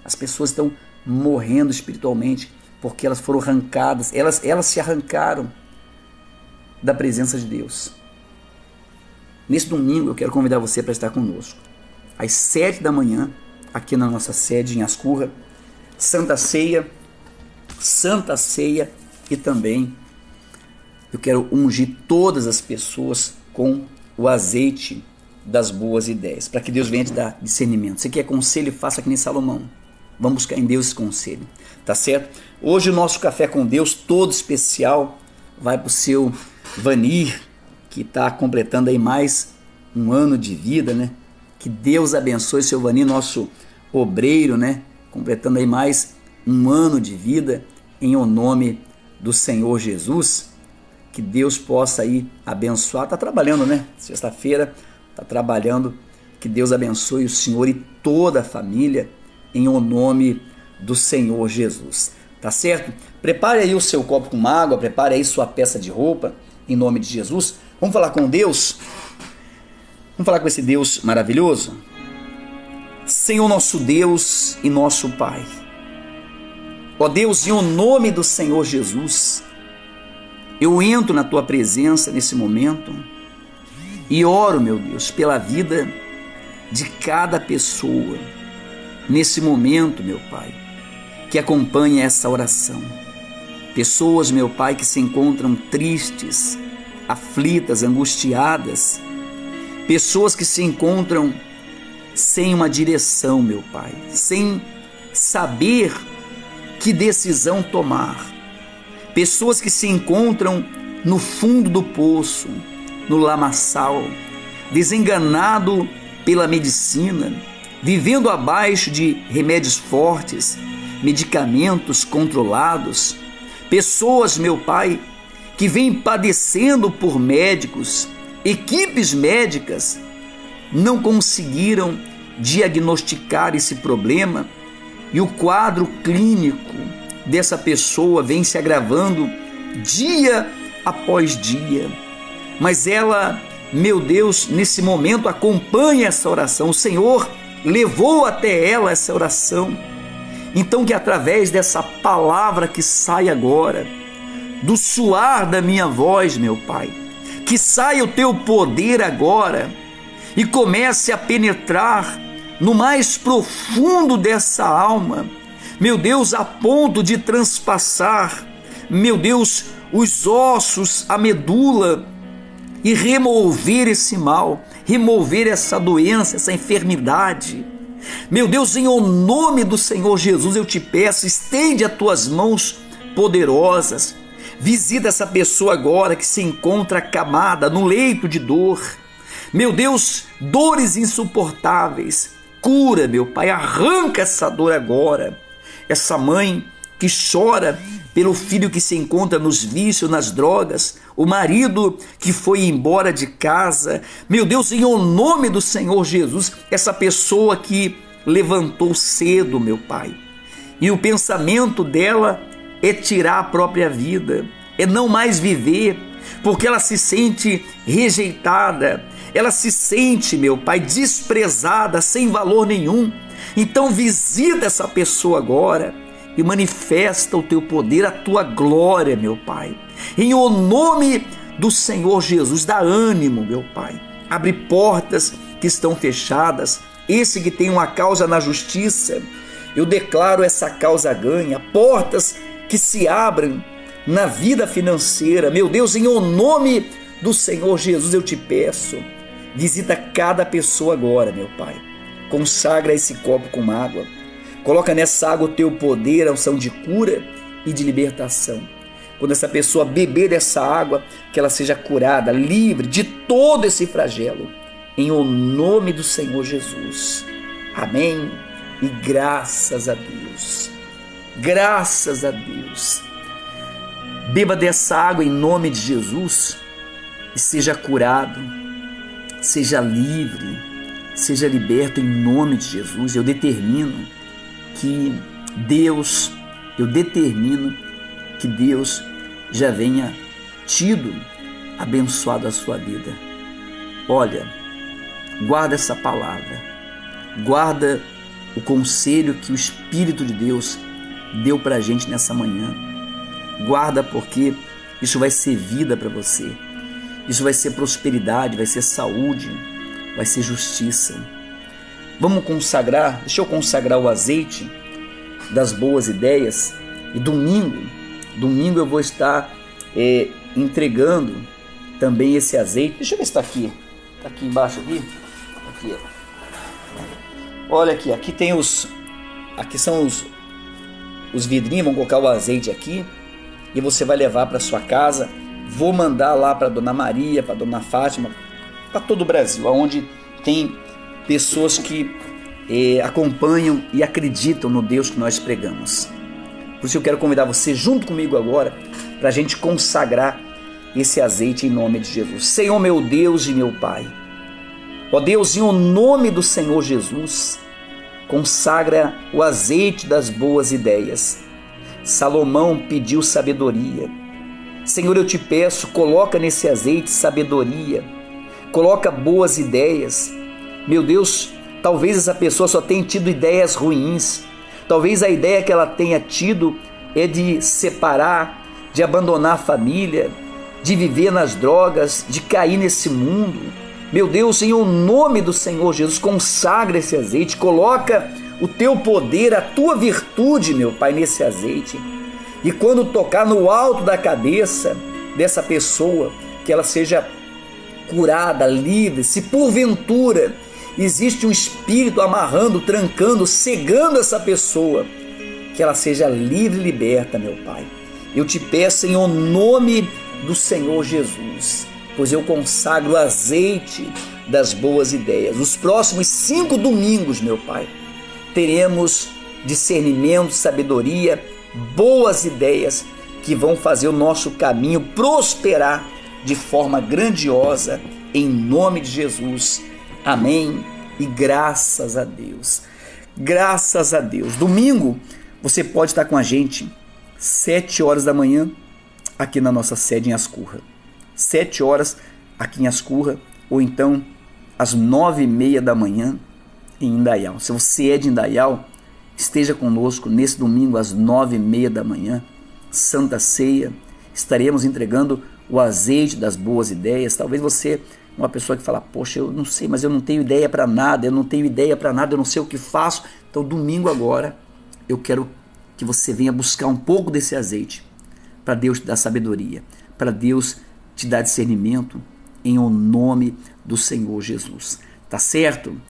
As pessoas estão morrendo espiritualmente porque elas foram arrancadas, elas, elas se arrancaram da presença de Deus. Nesse domingo eu quero convidar você para estar conosco. Às sete da manhã, aqui na nossa sede em Ascurra, Santa Ceia, Santa Ceia e também eu quero ungir todas as pessoas com o azeite das boas ideias, para que Deus venha te dar discernimento. Você quer conselho, faça que nem Salomão. Vamos buscar em Deus esse conselho, tá certo? Hoje o nosso café com Deus, todo especial, vai para o seu Vanir, que está completando aí mais um ano de vida, né? Que Deus abençoe seu Vanir, nosso obreiro, né? Completando aí mais um ano de vida, em o nome do Senhor Jesus. Que Deus possa aí abençoar. Tá trabalhando, né? Sexta-feira tá trabalhando. Que Deus abençoe o Senhor e toda a família em o nome do Senhor Jesus. Tá certo? Prepare aí o seu copo com água, prepare aí sua peça de roupa, em nome de Jesus. Vamos falar com Deus? Vamos falar com esse Deus maravilhoso? Senhor nosso Deus e nosso Pai. Ó Deus, em o nome do Senhor Jesus, eu entro na tua presença nesse momento e oro, meu Deus, pela vida de cada pessoa nesse momento, meu Pai, que acompanha essa oração. Pessoas, meu Pai, que se encontram tristes, aflitas, angustiadas, pessoas que se encontram sem uma direção, meu Pai, sem saber que decisão tomar. Pessoas que se encontram no fundo do poço, no lamaçal, desenganado pela medicina, vivendo abaixo de remédios fortes, medicamentos controlados, pessoas, meu Pai, que vêm padecendo por médicos, equipes médicas, não conseguiram diagnosticar esse problema e o quadro clínico dessa pessoa vem se agravando dia após dia. Mas ela, meu Deus, nesse momento acompanha essa oração. O Senhor levou até ela essa oração. Então, que através dessa palavra que sai agora, do suar da minha voz, meu Pai, que saia o teu poder agora e comece a penetrar no mais profundo dessa alma, meu Deus, a ponto de transpassar, meu Deus, os ossos, a medula e remover esse mal, remover essa doença, essa enfermidade. Meu Deus, em o nome do Senhor Jesus, eu te peço, estende as tuas mãos poderosas. Visita essa pessoa agora que se encontra acamada no leito de dor. Meu Deus, dores insuportáveis. Cura, meu Pai, arranca essa dor agora. Essa mãe que chora pelo filho que se encontra nos vícios, nas drogas, o marido que foi embora de casa. Meu Deus, em nome do Senhor Jesus, essa pessoa que levantou cedo, meu Pai. E o pensamento dela é tirar a própria vida, é não mais viver, porque ela se sente rejeitada, ela se sente, meu Pai, desprezada, sem valor nenhum. Então visita essa pessoa agora e manifesta o teu poder, a tua glória, meu Pai. Em o nome do Senhor Jesus, dá ânimo, meu Pai. Abre portas que estão fechadas. Esse que tem uma causa na justiça, eu declaro essa causa ganha. Portas que se abram na vida financeira. Meu Deus, em o nome do Senhor Jesus, eu te peço. Visita cada pessoa agora, meu Pai. Consagra esse copo com água Coloca nessa água o teu poder, a unção de cura e de libertação. Quando essa pessoa beber dessa água, que ela seja curada, livre de todo esse flagelo. Em o nome do Senhor Jesus. Amém. E graças a Deus. Graças a Deus. Beba dessa água em nome de Jesus e seja curado, seja livre, seja liberto em nome de Jesus. Eu determino que Deus, eu determino que Deus já venha tido abençoado a sua vida. Olha, guarda essa palavra, guarda o conselho que o Espírito de Deus deu para a gente nessa manhã. Guarda porque isso vai ser vida para você, isso vai ser prosperidade, vai ser saúde, vai ser justiça. Vamos consagrar, deixa eu consagrar o azeite das boas ideias. E domingo, domingo eu vou estar é, entregando também esse azeite. Deixa eu ver se está aqui. Está aqui embaixo aqui. aqui. Olha aqui, aqui tem os. Aqui são os, os vidrinhos, vamos colocar o azeite aqui. E você vai levar para sua casa. Vou mandar lá para Dona Maria, para Dona Fátima, para todo o Brasil, aonde tem pessoas que eh, acompanham e acreditam no Deus que nós pregamos. Por isso eu quero convidar você junto comigo agora para a gente consagrar esse azeite em nome de Jesus. Senhor meu Deus e meu Pai, ó Deus, em o nome do Senhor Jesus, consagra o azeite das boas ideias. Salomão pediu sabedoria. Senhor, eu te peço, coloca nesse azeite sabedoria, coloca boas ideias, meu Deus, talvez essa pessoa só tenha tido ideias ruins. Talvez a ideia que ela tenha tido é de separar, de abandonar a família, de viver nas drogas, de cair nesse mundo. Meu Deus, em o nome do Senhor Jesus, consagra esse azeite, coloca o teu poder, a tua virtude, meu Pai, nesse azeite. E quando tocar no alto da cabeça dessa pessoa, que ela seja curada, livre, se porventura existe um espírito amarrando, trancando, cegando essa pessoa, que ela seja livre e liberta, meu Pai. Eu te peço em nome do Senhor Jesus, pois eu consagro o azeite das boas ideias. Os próximos cinco domingos, meu Pai, teremos discernimento, sabedoria, boas ideias que vão fazer o nosso caminho prosperar de forma grandiosa, em nome de Jesus. Amém. E graças a Deus. Graças a Deus. Domingo você pode estar com a gente sete horas da manhã aqui na nossa sede em Ascurra. Sete horas aqui em Ascurra ou então às nove e meia da manhã em Indaial. Se você é de Indaial, esteja conosco nesse domingo às nove e meia da manhã, Santa Ceia. Estaremos entregando o azeite das boas ideias. Talvez você uma pessoa que fala, poxa, eu não sei, mas eu não tenho ideia para nada, eu não tenho ideia para nada, eu não sei o que faço. Então, domingo agora, eu quero que você venha buscar um pouco desse azeite para Deus te dar sabedoria, para Deus te dar discernimento em o nome do Senhor Jesus. Tá certo?